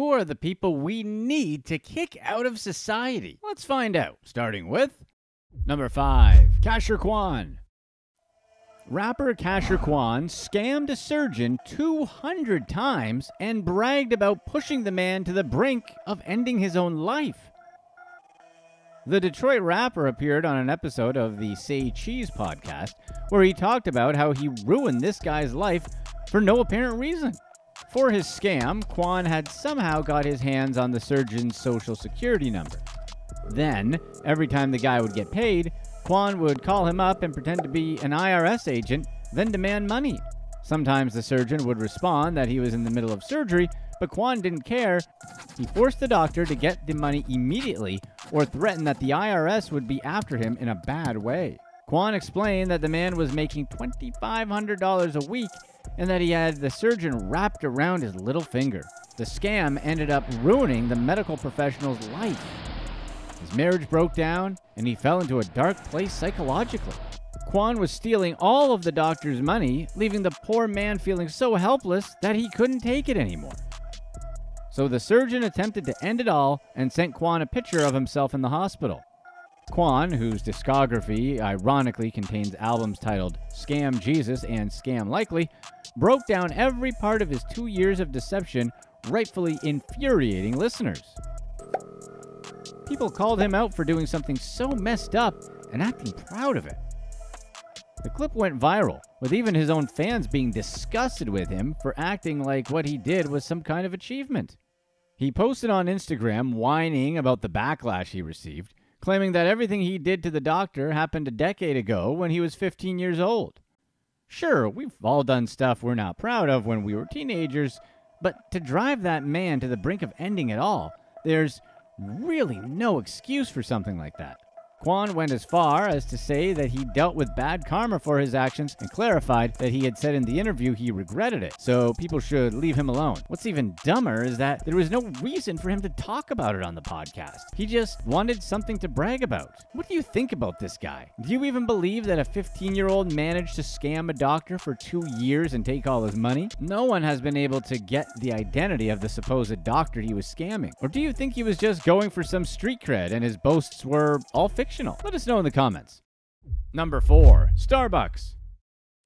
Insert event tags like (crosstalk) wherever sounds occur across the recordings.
Who are the people we need to kick out of society? Let's find out, starting with number 5, Kasher Quon. Rapper Kasher Quon scammed a surgeon 200 times and bragged about pushing the man to the brink of ending his own life. The Detroit rapper appeared on an episode of the Say Cheese podcast where he talked about how he ruined this guy's life for no apparent reason. For his scam, Quon had somehow got his hands on the surgeon's social security number. Then, every time the guy would get paid, Quon would call him up and pretend to be an IRS agent, then demand money. Sometimes the surgeon would respond that he was in the middle of surgery, but Quon didn't care. He forced the doctor to get the money immediately or threatened that the IRS would be after him in a bad way. Quon explained that the man was making $2,500 a week and that he had the surgeon wrapped around his little finger. The scam ended up ruining the medical professional's life. His marriage broke down, and he fell into a dark place psychologically. Quon was stealing all of the doctor's money, leaving the poor man feeling so helpless that he couldn't take it anymore. So the surgeon attempted to end it all and sent Quon a picture of himself in the hospital. Quon, whose discography ironically contains albums titled Scam Jesus and Scam Likely, broke down every part of his two years of deception, rightfully infuriating listeners. People called him out for doing something so messed up and acting proud of it. The clip went viral, with even his own fans being disgusted with him for acting like what he did was some kind of achievement. He posted on Instagram whining about the backlash he received, claiming that everything he did to the doctor happened a decade ago when he was 15 years old. Sure, we've all done stuff we're not proud of when we were teenagers, but to drive that man to the brink of ending it all, there's really no excuse for something like that. Quon went as far as to say that he dealt with bad karma for his actions and clarified that he had said in the interview he regretted it, so people should leave him alone. What's even dumber is that there was no reason for him to talk about it on the podcast. He just wanted something to brag about. What do you think about this guy? Do you even believe that a 15 year old managed to scam a doctor for two years and take all his money? No one has been able to get the identity of the supposed doctor he was scamming. Or do you think he was just going for some street cred and his boasts were all fictional? Let us know in the comments. Number 4. Starbucks.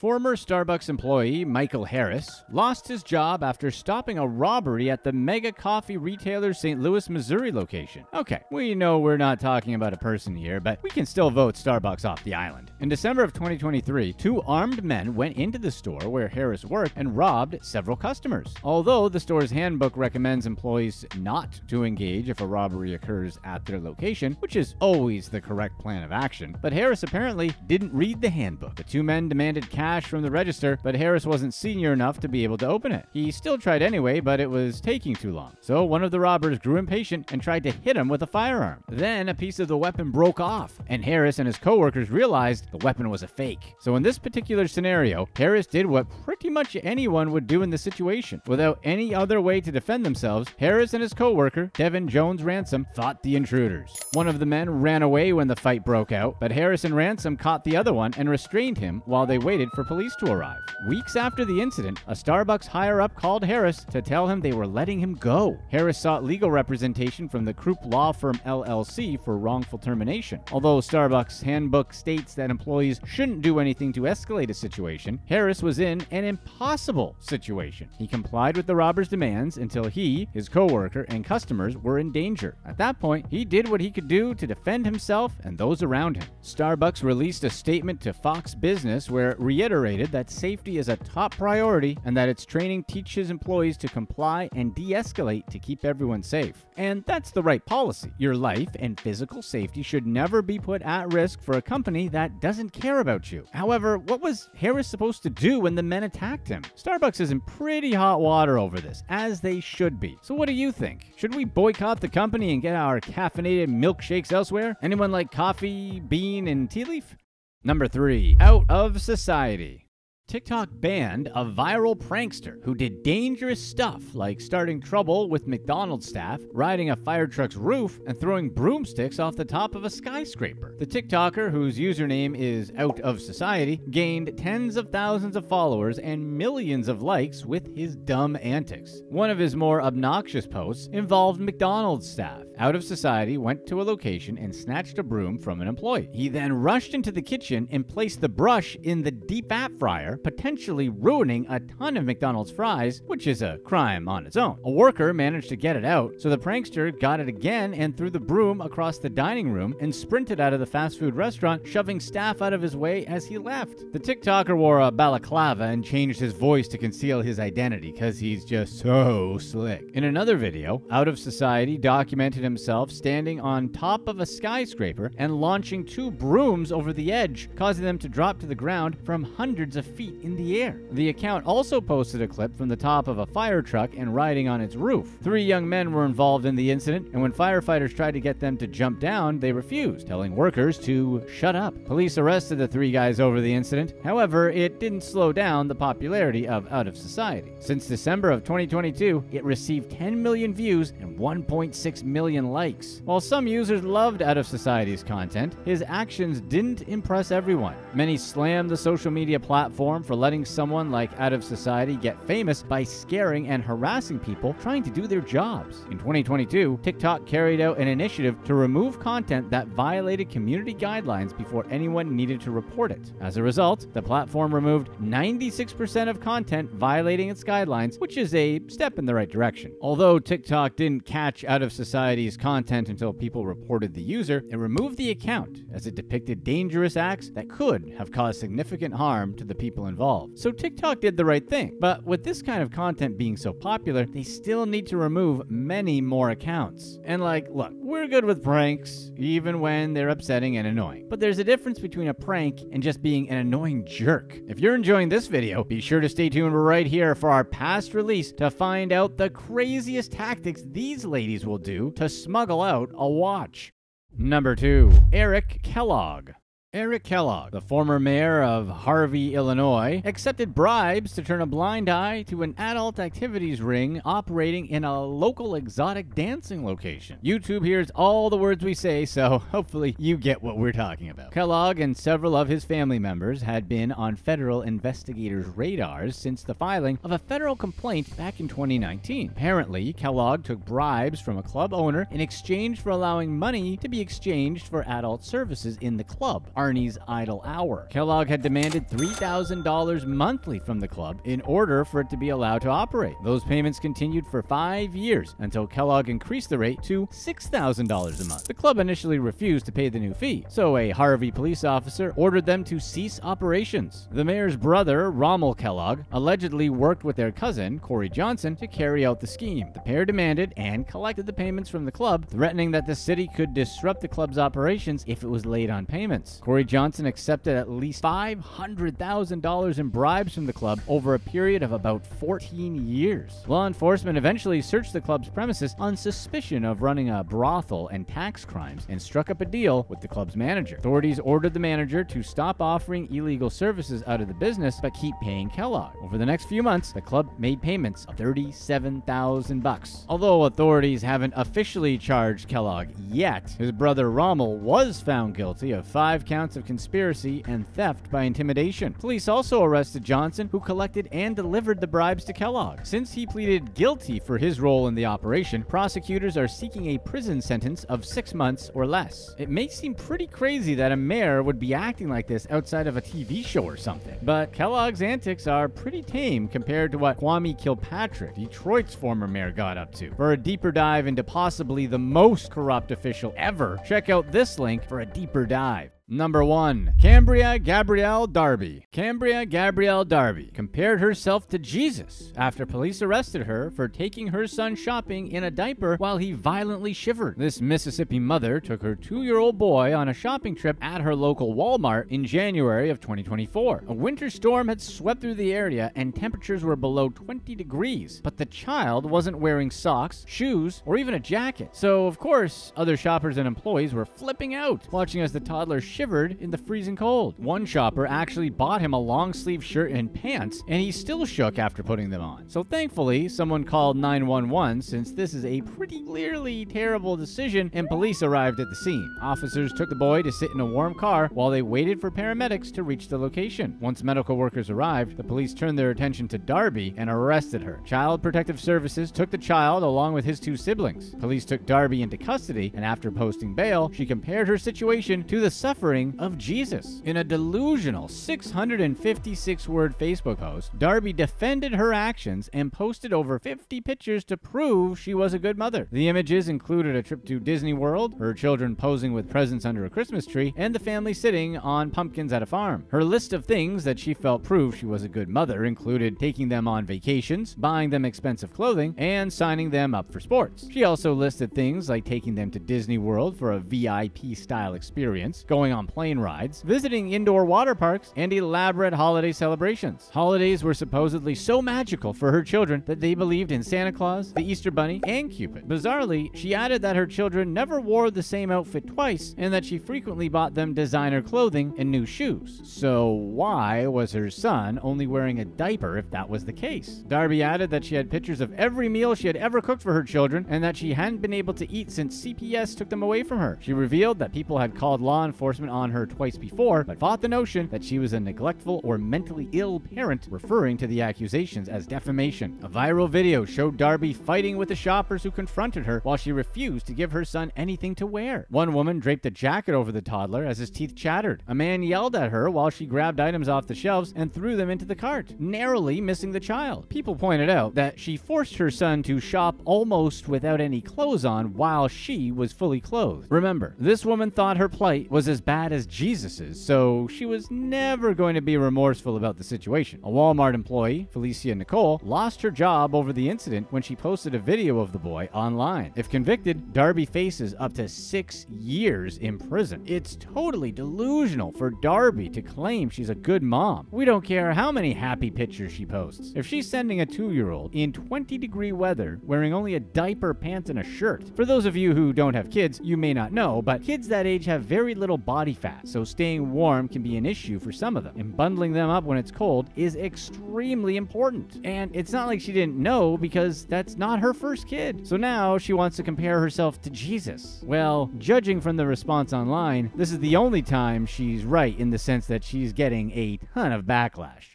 Former Starbucks employee Michael Harris lost his job after stopping a robbery at the mega coffee retailer's St. Louis, Missouri location. Okay, we know we're not talking about a person here, but we can still vote Starbucks off the island. In December of 2023, two armed men went into the store where Harris worked and robbed several customers. Although the store's handbook recommends employees not to engage if a robbery occurs at their location, which is always the correct plan of action, but Harris apparently didn't read the handbook. The two men demanded cash cash from the register, but Harris wasn't senior enough to be able to open it. He still tried anyway, but it was taking too long. So one of the robbers grew impatient and tried to hit him with a firearm. Then a piece of the weapon broke off, and Harris and his coworkers realized the weapon was a fake. So in this particular scenario, Harris did what pretty much anyone would do in the situation. Without any other way to defend themselves, Harris and his coworker, Devin Jones Ransom, fought the intruders. One of the men ran away when the fight broke out, but Harris and Ransom caught the other one and restrained him while they waited for police to arrive. Weeks after the incident, a Starbucks higher up called Harris to tell him they were letting him go. Harris sought legal representation from the Krupp Law Firm LLC for wrongful termination. Although Starbucks handbook states that employees shouldn't do anything to escalate a situation, Harris was in an impossible situation. He complied with the robber's demands until he, his coworker, and customers were in danger. At that point, he did what he could do to defend himself and those around him. Starbucks released a statement to Fox Business where it reiterated that safety is a top priority and that its training teaches employees to comply and de escalate to keep everyone safe. And that's the right policy. Your life and physical safety should never be put at risk for a company that doesn't care about you. However, what was Harris supposed to do when the men attacked him? Starbucks is in pretty hot water over this, as they should be. So, what do you think? Should we boycott the company and get our caffeinated milkshakes elsewhere? Anyone like coffee, bean, and tea leaf? Number three, out of society. TikTok banned a viral prankster who did dangerous stuff like starting trouble with McDonald's staff, riding a fire truck's roof, and throwing broomsticks off the top of a skyscraper. The TikToker, whose username is Out of Society, gained tens of thousands of followers and millions of likes with his dumb antics. One of his more obnoxious posts involved McDonald's staff. Out of Society went to a location and snatched a broom from an employee. He then rushed into the kitchen and placed the brush in the deep fat fryer potentially ruining a ton of McDonald's fries, which is a crime on its own. A worker managed to get it out, so the prankster got it again and threw the broom across the dining room and sprinted out of the fast food restaurant, shoving staff out of his way as he left. The TikToker wore a balaclava and changed his voice to conceal his identity because he's just so slick. In another video, Out of Society documented himself standing on top of a skyscraper and launching two brooms over the edge, causing them to drop to the ground from hundreds of feet feet in the air. The account also posted a clip from the top of a fire truck and riding on its roof. Three young men were involved in the incident, and when firefighters tried to get them to jump down, they refused, telling workers to shut up. Police arrested the three guys over the incident. However, it didn't slow down the popularity of Out of Society. Since December of 2022, it received 10 million views and 1.6 million likes. While some users loved Out of Society's content, his actions didn't impress everyone. Many slammed the social media platform platform for letting someone like Out of Society get famous by scaring and harassing people trying to do their jobs. In 2022, TikTok carried out an initiative to remove content that violated community guidelines before anyone needed to report it. As a result, the platform removed 96% of content violating its guidelines, which is a step in the right direction. Although TikTok didn't catch Out of Society's content until people reported the user, it removed the account as it depicted dangerous acts that could have caused significant harm to the people people involved. So TikTok did the right thing. But with this kind of content being so popular, they still need to remove many more accounts. And like, look, we're good with pranks, even when they're upsetting and annoying. But there's a difference between a prank and just being an annoying jerk. If you're enjoying this video, be sure to stay tuned right here for our past release to find out the craziest tactics these ladies will do to smuggle out a watch. Number 2. Eric Kellogg Eric Kellogg, the former mayor of Harvey, Illinois, accepted bribes to turn a blind eye to an adult activities ring operating in a local exotic dancing location. YouTube hears all the words we say, so (laughs) hopefully you get what we're talking about. Kellogg and several of his family members had been on federal investigators' radars since the filing of a federal complaint back in 2019. Apparently, Kellogg took bribes from a club owner in exchange for allowing money to be exchanged for adult services in the club. Arnie's Idle Hour. Kellogg had demanded $3,000 monthly from the club in order for it to be allowed to operate. Those payments continued for five years until Kellogg increased the rate to $6,000 a month. The club initially refused to pay the new fee, so a Harvey police officer ordered them to cease operations. The mayor's brother, Rommel Kellogg, allegedly worked with their cousin, Corey Johnson, to carry out the scheme. The pair demanded and collected the payments from the club, threatening that the city could disrupt the club's operations if it was late on payments. Corey Johnson accepted at least $500,000 in bribes from the club over a period of about 14 years. Law enforcement eventually searched the club's premises on suspicion of running a brothel and tax crimes and struck up a deal with the club's manager. Authorities ordered the manager to stop offering illegal services out of the business but keep paying Kellogg. Over the next few months, the club made payments of 37,000 bucks. Although authorities haven't officially charged Kellogg yet, his brother Rommel was found guilty of five counts counts of conspiracy and theft by intimidation. Police also arrested Johnson, who collected and delivered the bribes to Kellogg. Since he pleaded guilty for his role in the operation, prosecutors are seeking a prison sentence of six months or less. It may seem pretty crazy that a mayor would be acting like this outside of a TV show or something, but Kellogg's antics are pretty tame compared to what Kwame Kilpatrick, Detroit's former mayor, got up to. For a deeper dive into possibly the most corrupt official ever, check out this link for a deeper dive. Number 1. Cambria Gabrielle Darby. Cambria Gabrielle Darby compared herself to Jesus after police arrested her for taking her son shopping in a diaper while he violently shivered. This Mississippi mother took her two-year-old boy on a shopping trip at her local Walmart in January of 2024. A winter storm had swept through the area and temperatures were below 20 degrees, but the child wasn't wearing socks, shoes, or even a jacket. So, of course, other shoppers and employees were flipping out watching as the toddler shivered in the freezing cold. One shopper actually bought him a long sleeve shirt and pants, and he still shook after putting them on. So thankfully, someone called 911 since this is a pretty clearly terrible decision, and police arrived at the scene. Officers took the boy to sit in a warm car while they waited for paramedics to reach the location. Once medical workers arrived, the police turned their attention to Darby and arrested her. Child Protective Services took the child along with his two siblings. Police took Darby into custody, and after posting bail, she compared her situation to the suffering of Jesus. In a delusional 656 word Facebook post, Darby defended her actions and posted over 50 pictures to prove she was a good mother. The images included a trip to Disney World, her children posing with presents under a Christmas tree, and the family sitting on pumpkins at a farm. Her list of things that she felt proved she was a good mother included taking them on vacations, buying them expensive clothing, and signing them up for sports. She also listed things like taking them to Disney World for a VIP style experience, going on plane rides, visiting indoor water parks, and elaborate holiday celebrations. Holidays were supposedly so magical for her children that they believed in Santa Claus, the Easter Bunny, and Cupid. Bizarrely, she added that her children never wore the same outfit twice and that she frequently bought them designer clothing and new shoes. So, why was her son only wearing a diaper if that was the case? Darby added that she had pictures of every meal she had ever cooked for her children and that she hadn't been able to eat since CPS took them away from her. She revealed that people had called law enforcement on her twice before, but fought the notion that she was a neglectful or mentally ill parent, referring to the accusations as defamation. A viral video showed Darby fighting with the shoppers who confronted her while she refused to give her son anything to wear. One woman draped a jacket over the toddler as his teeth chattered. A man yelled at her while she grabbed items off the shelves and threw them into the cart, narrowly missing the child. People pointed out that she forced her son to shop almost without any clothes on while she was fully clothed. Remember, this woman thought her plight was as bad as Jesus's, so she was never going to be remorseful about the situation. A Walmart employee, Felicia Nicole, lost her job over the incident when she posted a video of the boy online. If convicted, Darby faces up to six years in prison. It's totally delusional for Darby to claim she's a good mom. We don't care how many happy pictures she posts. If she's sending a two year old in 20 degree weather wearing only a diaper, pants, and a shirt, for those of you who don't have kids, you may not know, but kids that age have very little body fat, so staying warm can be an issue for some of them. And bundling them up when it's cold is extremely important. And it's not like she didn't know because that's not her first kid. So now she wants to compare herself to Jesus. Well, judging from the response online, this is the only time she's right in the sense that she's getting a ton of backlash.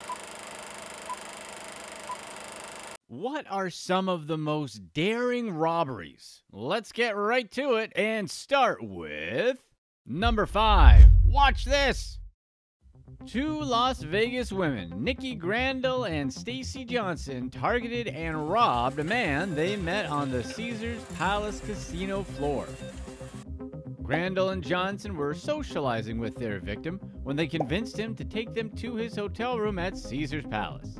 What are some of the most daring robberies? Let's get right to it and start with number five. Watch this. Two Las Vegas women, Nikki Grandel and Stacy Johnson, targeted and robbed a man they met on the Caesars Palace casino floor. Grandel and Johnson were socializing with their victim when they convinced him to take them to his hotel room at Caesars Palace.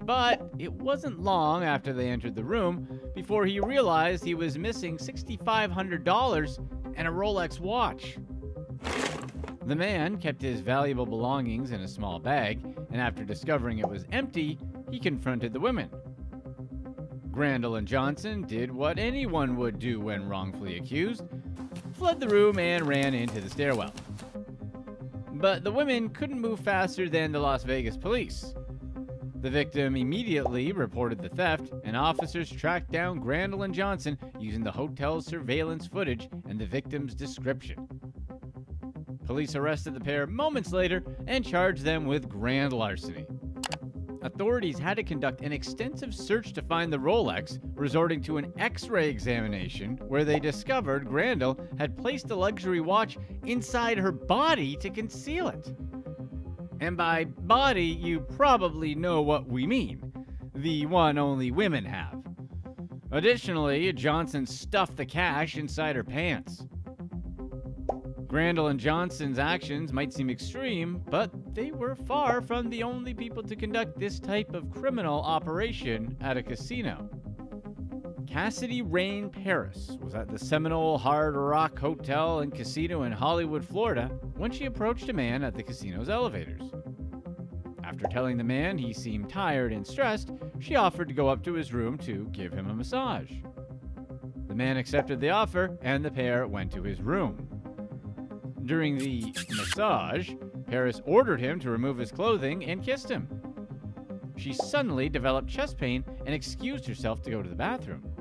But it wasn't long after they entered the room before he realized he was missing $6,500 and a Rolex watch. The man kept his valuable belongings in a small bag, and after discovering it was empty, he confronted the women. Grandel and Johnson did what anyone would do when wrongfully accused fled the room and ran into the stairwell. But the women couldn't move faster than the Las Vegas police. The victim immediately reported the theft, and officers tracked down Grandel and Johnson using the hotel's surveillance footage and the victim's description. Police arrested the pair moments later and charged them with grand larceny. Authorities had to conduct an extensive search to find the Rolex, resorting to an x ray examination where they discovered Grandel had placed the luxury watch inside her body to conceal it. And by body, you probably know what we mean the one only women have. Additionally, Johnson stuffed the cash inside her pants. Grandel and Johnson's actions might seem extreme, but they were far from the only people to conduct this type of criminal operation at a casino. Cassidy Rain Paris was at the Seminole Hard Rock Hotel and Casino in Hollywood, Florida, when she approached a man at the casino's elevators. After telling the man he seemed tired and stressed, she offered to go up to his room to give him a massage. The man accepted the offer, and the pair went to his room. During the massage, Paris ordered him to remove his clothing and kissed him. She suddenly developed chest pain and excused herself to go to the bathroom.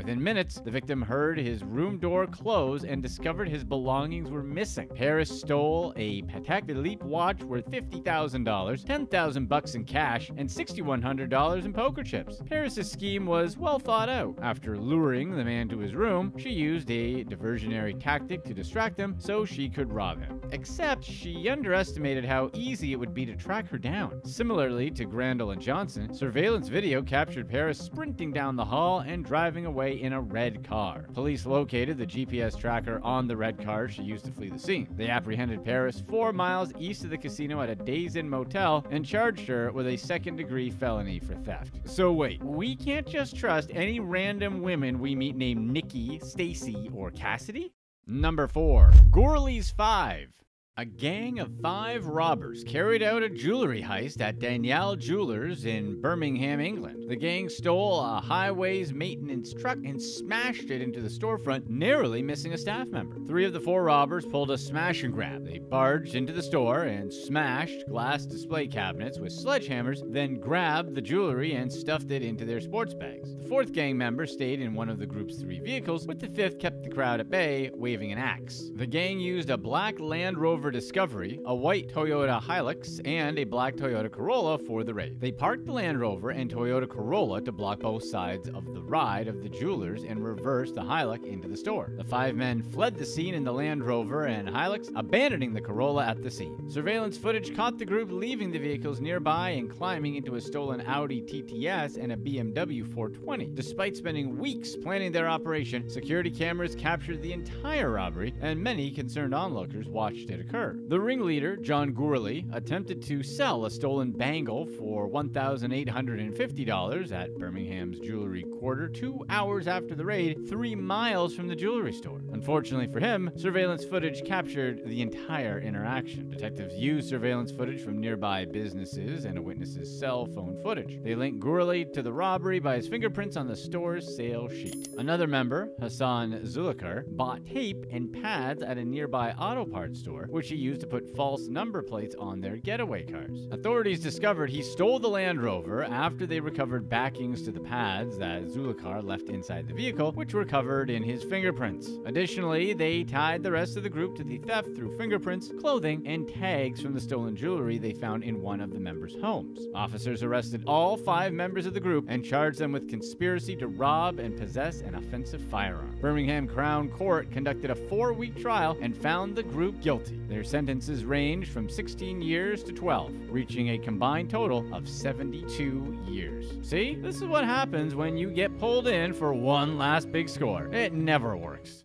Within minutes, the victim heard his room door close and discovered his belongings were missing. Paris stole a Patek Philippe watch worth $50,000, 10,000 bucks in cash, and $6,100 in poker chips. Paris's scheme was well thought out. After luring the man to his room, she used a diversionary tactic to distract him so she could rob him. Except she underestimated how easy it would be to track her down. Similarly to Grandel and Johnson, surveillance video captured Paris sprinting down the hall and driving away in a red car. Police located the GPS tracker on the red car she used to flee the scene. They apprehended Paris four miles east of the casino at a Days Inn motel and charged her with a second degree felony for theft. So wait, we can't just trust any random women we meet named Nikki, Stacy, or Cassidy? Number 4. Gourley's 5. A gang of five robbers carried out a jewelry heist at Danielle Jewelers in Birmingham, England. The gang stole a highways maintenance truck and smashed it into the storefront, narrowly missing a staff member. Three of the four robbers pulled a smash and grab. They barged into the store and smashed glass display cabinets with sledgehammers, then grabbed the jewelry and stuffed it into their sports bags. The fourth gang member stayed in one of the group's three vehicles, with the fifth kept the crowd at bay, waving an axe. The gang used a black Land Rover Discovery, a white Toyota Hilux, and a black Toyota Corolla for the raid. They parked the Land Rover and Toyota Corolla to block both sides of the ride of the jewelers and reversed the Hilux into the store. The five men fled the scene in the Land Rover and Hilux, abandoning the Corolla at the scene. Surveillance footage caught the group leaving the vehicles nearby and climbing into a stolen Audi TTS and a BMW 420. Despite spending weeks planning their operation, security cameras captured the entire robbery, and many concerned onlookers watched it occur. The ringleader, John Gourley, attempted to sell a stolen bangle for $1,850 at Birmingham's Jewelry Quarter two hours after the raid, three miles from the jewelry store. Unfortunately for him, surveillance footage captured the entire interaction. Detectives used surveillance footage from nearby businesses and a witness's cell phone footage. They linked Gourley to the robbery by his fingerprints on the store's sale sheet. Another member, Hassan Zulakar, bought tape and pads at a nearby auto parts store, which he used to put false number plates on their getaway cars. Authorities discovered he stole the Land Rover after they recovered backings to the pads that Zulakar left inside the vehicle, which were covered in his fingerprints. Additionally, they tied the rest of the group to the theft through fingerprints, clothing, and tags from the stolen jewelry they found in one of the members' homes. Officers arrested all five members of the group and charged them with conspiracy to rob and possess an offensive firearm. Birmingham Crown Court conducted a four week trial and found the group guilty. Their sentences ranged from 16 years to 12, reaching a combined total of 72 years. See, this is what happens when you get pulled in for one last big score. It never works.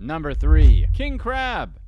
Number 3. King Crab.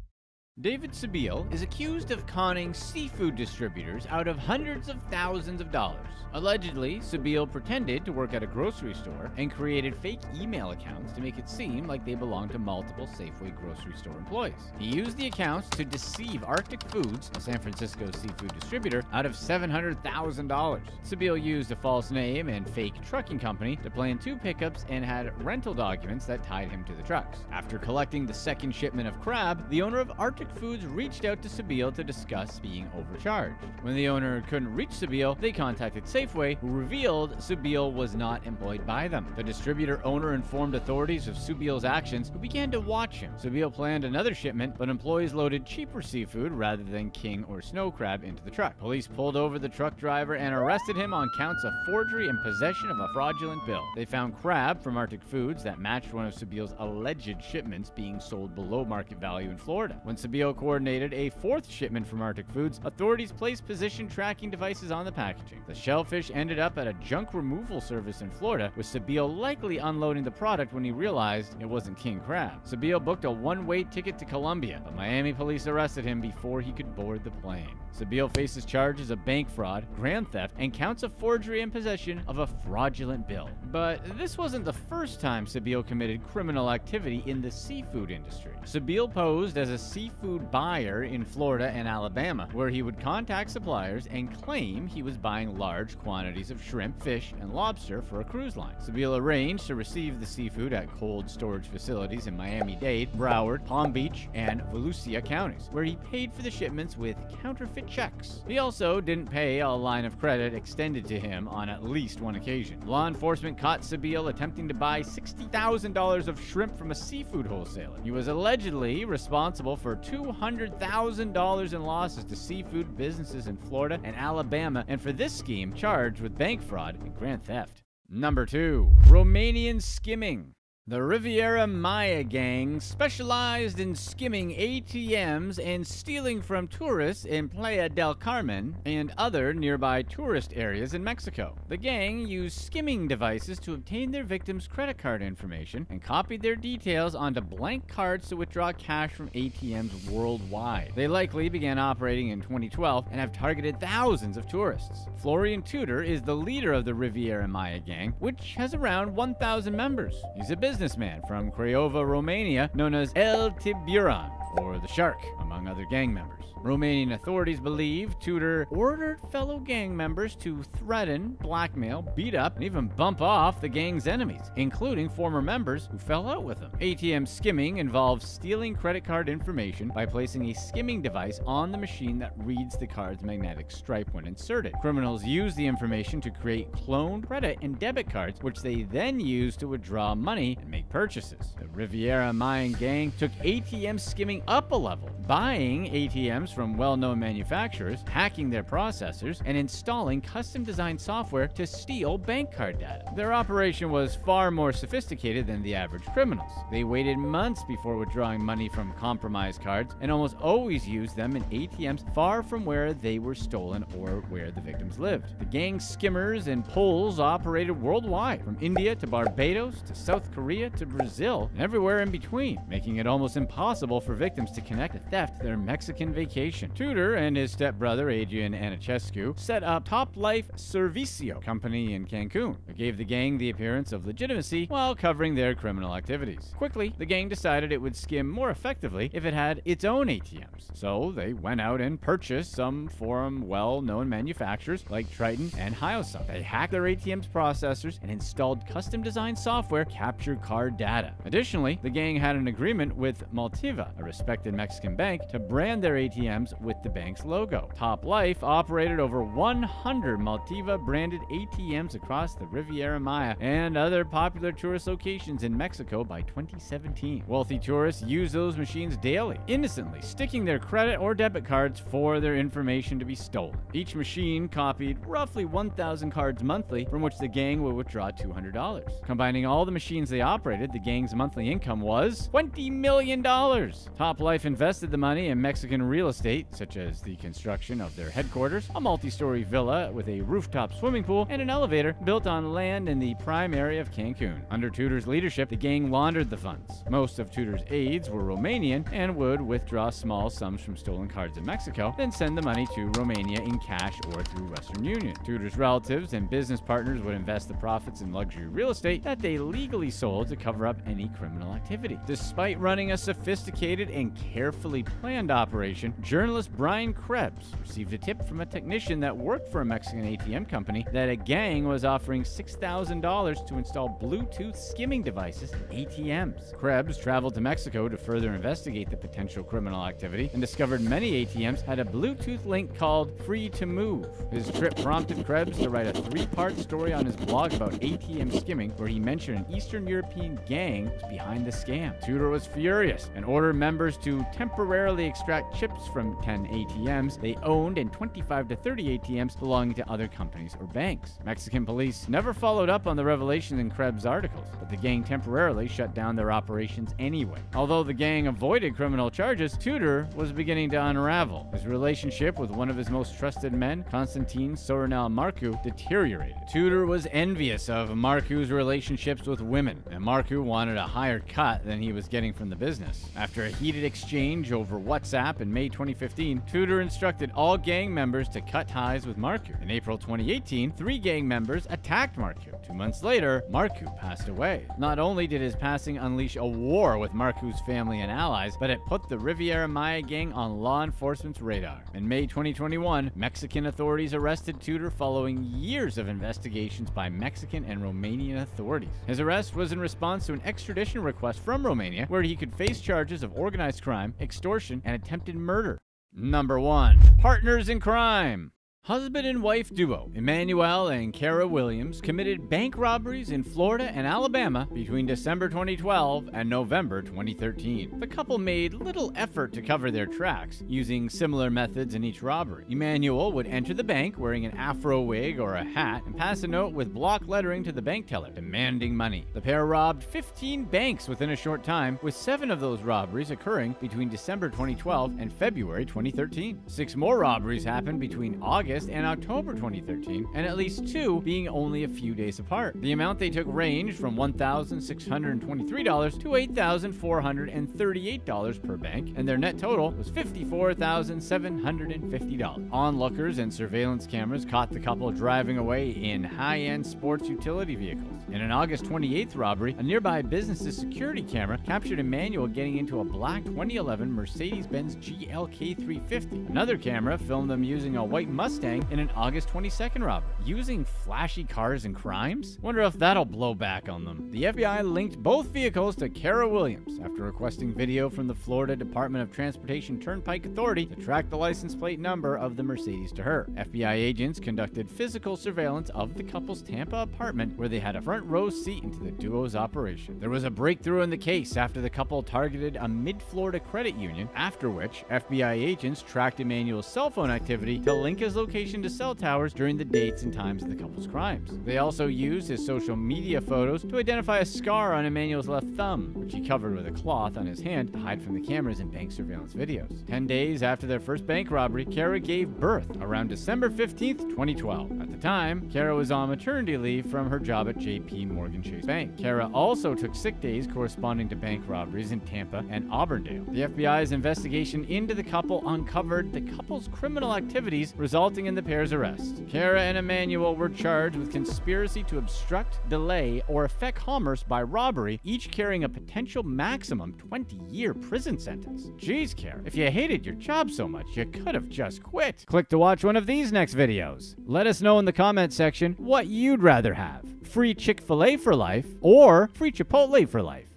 David Sabile is accused of conning seafood distributors out of hundreds of thousands of dollars. Allegedly, Sabile pretended to work at a grocery store and created fake email accounts to make it seem like they belonged to multiple Safeway grocery store employees. He used the accounts to deceive Arctic Foods, a San Francisco seafood distributor, out of $700,000. Sabile used a false name and fake trucking company to plan two pickups and had rental documents that tied him to the trucks. After collecting the second shipment of crab, the owner of Arctic Foods reached out to Sabile to discuss being overcharged. When the owner couldn't reach Sabile, they contacted Safeway, who revealed Sabile was not employed by them. The distributor owner informed authorities of Sabile's actions, who began to watch him. Sabile planned another shipment, but employees loaded cheaper seafood rather than king or snow crab into the truck. Police pulled over the truck driver and arrested him on counts of forgery and possession of a fraudulent bill. They found crab from Arctic Foods that matched one of Sabile's alleged shipments being sold below market value in Florida. When Sabile coordinated a fourth shipment from Arctic Foods, authorities placed position tracking devices on the packaging. The shellfish ended up at a junk removal service in Florida, with Sabile likely unloading the product when he realized it wasn't king crab. Sabile booked a one-way ticket to Colombia, but Miami police arrested him before he could board the plane. Sabille faces charges of bank fraud, grand theft, and counts of forgery and possession of a fraudulent bill. But this wasn't the first time Sabille committed criminal activity in the seafood industry. Sabille posed as a seafood buyer in Florida and Alabama, where he would contact suppliers and claim he was buying large quantities of shrimp, fish, and lobster for a cruise line. Sabille arranged to receive the seafood at cold storage facilities in Miami-Dade, Broward, Palm Beach, and Volusia counties, where he paid for the shipments with counterfeit checks. He also didn't pay a line of credit extended to him on at least one occasion. Law enforcement caught Sabille attempting to buy $60,000 of shrimp from a seafood wholesaler. He was allegedly responsible for $200,000 in losses to seafood businesses in Florida and Alabama, and for this scheme, charged with bank fraud and grand theft. Number 2. Romanian skimming. The Riviera Maya gang specialized in skimming ATMs and stealing from tourists in Playa del Carmen and other nearby tourist areas in Mexico. The gang used skimming devices to obtain their victims' credit card information and copied their details onto blank cards to withdraw cash from ATMs worldwide. They likely began operating in 2012 and have targeted thousands of tourists. Florian Tudor is the leader of the Riviera Maya gang, which has around 1,000 members. He's a business businessman from Craiova, Romania, known as El Tiburon, or the Shark, among other gang members. Romanian authorities believe Tudor ordered fellow gang members to threaten, blackmail, beat up, and even bump off the gang's enemies, including former members who fell out with him. ATM skimming involves stealing credit card information by placing a skimming device on the machine that reads the card's magnetic stripe when inserted. Criminals use the information to create cloned credit and debit cards, which they then use to withdraw money and make purchases. The Riviera Mayan gang took ATM skimming up a level, buying ATMs from well-known manufacturers, hacking their processors, and installing custom-designed software to steal bank card data. Their operation was far more sophisticated than the average criminals. They waited months before withdrawing money from compromised cards and almost always used them in ATMs far from where they were stolen or where the victims lived. The gang skimmers and poles operated worldwide, from India to Barbados to South Korea to Brazil and everywhere in between, making it almost impossible for victims to connect a theft to their Mexican vacation. Tudor and his stepbrother Adrian Anichescu set up Top Life Servicio company in Cancun that gave the gang the appearance of legitimacy while covering their criminal activities. Quickly, the gang decided it would skim more effectively if it had its own ATMs. So they went out and purchased some from well-known manufacturers like Triton and Hyosung. They hacked their ATM's processors and installed custom-designed software to capture card data. Additionally, the gang had an agreement with Multiva, a respected Mexican bank, to brand their ATMs with the bank's logo. Top Life operated over 100 Multiva branded ATMs across the Riviera Maya and other popular tourist locations in Mexico by 2017. Wealthy tourists use those machines daily, innocently sticking their credit or debit cards for their information to be stolen. Each machine copied roughly 1,000 cards monthly, from which the gang would withdraw $200. Combining all the machines they operated, the gang's monthly income was $20 million. Top Life invested the money in Mexican real estate, such as the construction of their headquarters, a multi-story villa with a rooftop swimming pool, and an elevator built on land in the prime area of Cancun. Under Tudor's leadership, the gang laundered the funds. Most of Tudor's aides were Romanian and would withdraw small sums from stolen cards in Mexico, then send the money to Romania in cash or through Western Union. Tudor's relatives and business partners would invest the profits in luxury real estate that they legally sold to cover up any criminal activity. Despite running a sophisticated and carefully planned operation, journalist Brian Krebs received a tip from a technician that worked for a Mexican ATM company that a gang was offering $6,000 to install Bluetooth skimming devices in ATMs. Krebs traveled to Mexico to further investigate the potential criminal activity and discovered many ATMs had a Bluetooth link called Free to Move. His trip prompted Krebs to write a three-part story on his blog about ATM skimming where he mentioned an Eastern European gang was behind the scam. Tudor was furious and ordered members to temporarily extract chips from 10 ATMs they owned and 25 to 30 ATMs belonging to other companies or banks. Mexican police never followed up on the revelations in Krebs' articles, but the gang temporarily shut down their operations anyway. Although the gang avoided criminal charges, Tudor was beginning to unravel. His relationship with one of his most trusted men, Constantine Sorinel Marcu, deteriorated. Tudor was envious of Marcu's relationships with women, and Marcu wanted a higher cut than he was getting from the business. After a heated exchange over WhatsApp in May 2015, Tudor instructed all gang members to cut ties with Marcu. In April 2018, three gang members attacked Marcu. Two months later, Marcu passed away. Not only did his passing unleash a war with Marcu's family and allies, but it put the Riviera Maya gang on law enforcement's radar. In May 2021, Mexican authorities arrested Tudor following years of investigations by Mexican and Romanian authorities. His arrest was in response to an extradition request from Romania, where he could face charges of organized crime, extortion, and attempted murder. Number 1. Partners in Crime Husband and wife duo Emmanuel and Kara Williams committed bank robberies in Florida and Alabama between December 2012 and November 2013. The couple made little effort to cover their tracks, using similar methods in each robbery. Emmanuel would enter the bank wearing an afro wig or a hat and pass a note with block lettering to the bank teller, demanding money. The pair robbed 15 banks within a short time, with seven of those robberies occurring between December 2012 and February 2013. Six more robberies happened between August August and October 2013, and at least two being only a few days apart. The amount they took ranged from $1,623 to $8,438 per bank, and their net total was $54,750. Onlookers and surveillance cameras caught the couple driving away in high end sports utility vehicles. In an August 28th robbery, a nearby business's security camera captured Emmanuel getting into a black 2011 Mercedes Benz GLK 350. Another camera filmed them using a white Mustang In an August 22nd robbery. Using flashy cars and crimes? Wonder if that'll blow back on them. The FBI linked both vehicles to Kara Williams after requesting video from the Florida Department of Transportation Turnpike Authority to track the license plate number of the Mercedes to her. FBI agents conducted physical surveillance of the couple's Tampa apartment where they had a front row seat into the duo's operation. There was a breakthrough in the case after the couple targeted a mid-Florida credit union, after which FBI agents tracked Emmanuel's cell phone activity to link his location location to cell towers during the dates and times of the couple's crimes. They also used his social media photos to identify a scar on Emmanuel's left thumb, which he covered with a cloth on his hand to hide from the cameras in bank surveillance videos. Ten days after their first bank robbery, Kara gave birth around December 15th, 2012. At the time, Kara was on maternity leave from her job at JP Morgan Chase Bank. Kara also took sick days corresponding to bank robberies in Tampa and Auburndale. The FBI's investigation into the couple uncovered the couple's criminal activities, resulting in the pair's arrest. Kara and Emmanuel were charged with conspiracy to obstruct, delay, or affect commerce by robbery, each carrying a potential maximum 20 year prison sentence. Jeez, Kara, if you hated your job so much, you could have just quit. Click to watch one of these next videos. Let us know in the comment section what you'd rather have free Chick fil A for life or free Chipotle for life.